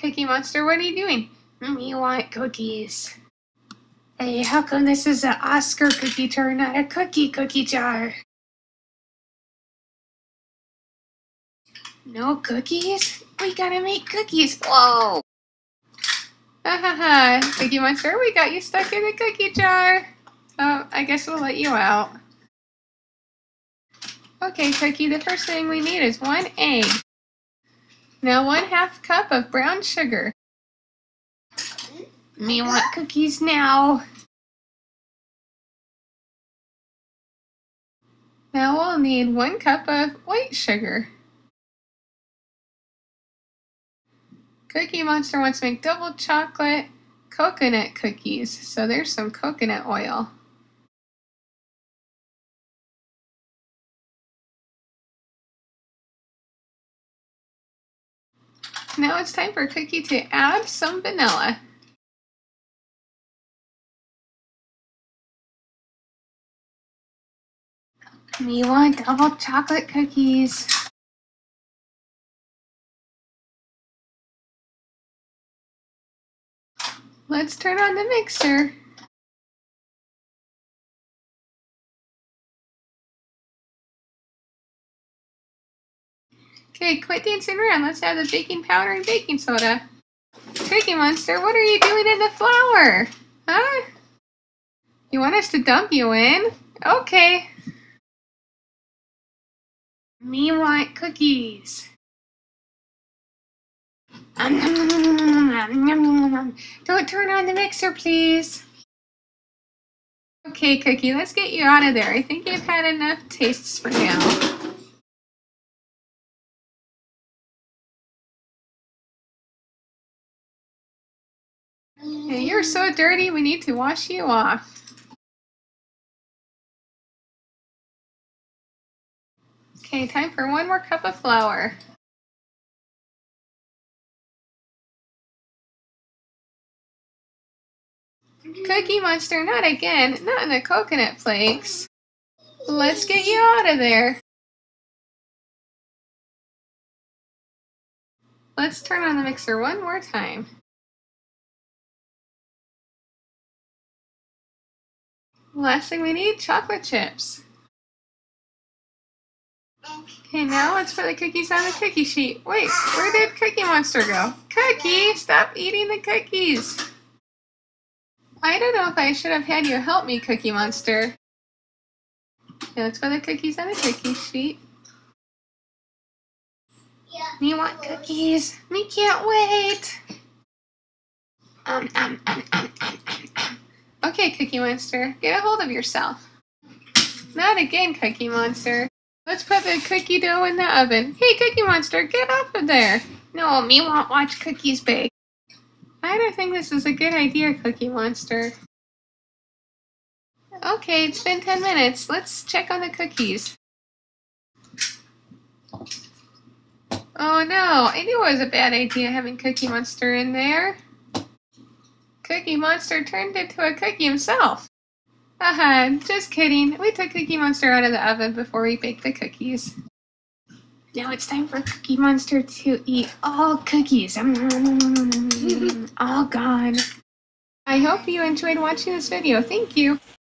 Cookie Monster, what are you doing? We want cookies. Hey, how come this is an Oscar cookie jar, not a cookie cookie jar? No cookies? We gotta make cookies. Whoa! Ha ha ha, Cookie Monster, we got you stuck in the cookie jar. Oh, I guess we'll let you out. Okay, Cookie, the first thing we need is one egg. Now one half cup of brown sugar. Me want cookies now. Now we'll need one cup of white sugar. Cookie Monster wants to make double chocolate coconut cookies. So there's some coconut oil. Now it's time for Cookie to add some vanilla. We want double chocolate cookies. Let's turn on the mixer. Okay, quit dancing around. Let's add the baking powder and baking soda. Cookie Monster, what are you doing in the flour? Huh? You want us to dump you in? Okay. Me want cookies. Don't turn on the mixer, please. Okay, Cookie, let's get you out of there. I think you've had enough tastes for now. Hey, you're so dirty, we need to wash you off. Okay, time for one more cup of flour. Cookie Monster, not again. Not in the coconut flakes. Let's get you out of there. Let's turn on the mixer one more time. Last thing we need, chocolate chips. Okay, now let's put the cookies on the cookie sheet. Wait, where did Cookie Monster go? Cookie, stop eating the cookies. I don't know if I should have had you help me, Cookie Monster. Okay, let's put the cookies on the cookie sheet. Yeah. Me want cookies. Me can't wait. Um, um, um. Okay, Cookie Monster, get a hold of yourself. Not again, Cookie Monster. Let's put the cookie dough in the oven. Hey, Cookie Monster, get off of there. No, me won't watch cookies bake. I don't think this is a good idea, Cookie Monster. Okay, it's been 10 minutes. Let's check on the cookies. Oh no, I knew it was a bad idea having Cookie Monster in there. Cookie Monster turned into a cookie himself. Haha, just kidding. We took Cookie Monster out of the oven before we baked the cookies. Now it's time for Cookie Monster to eat all cookies. Mm, mm, mm, all gone. I hope you enjoyed watching this video. Thank you.